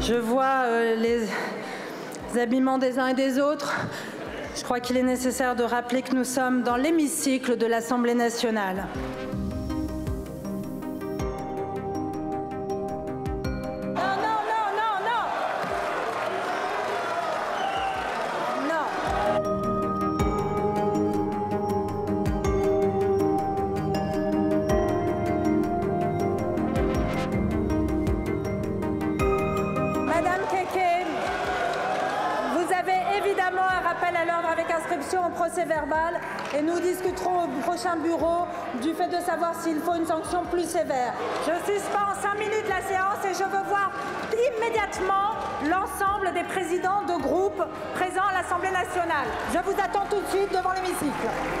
Je vois euh, les habillements des uns et des autres. Je crois qu'il est nécessaire de rappeler que nous sommes dans l'hémicycle de l'Assemblée nationale. L'ordre avec inscription au procès verbal et nous discuterons au prochain bureau du fait de savoir s'il faut une sanction plus sévère. Je suspends 5 minutes la séance et je veux voir immédiatement l'ensemble des présidents de groupes présents à l'Assemblée nationale. Je vous attends tout de suite devant l'hémicycle.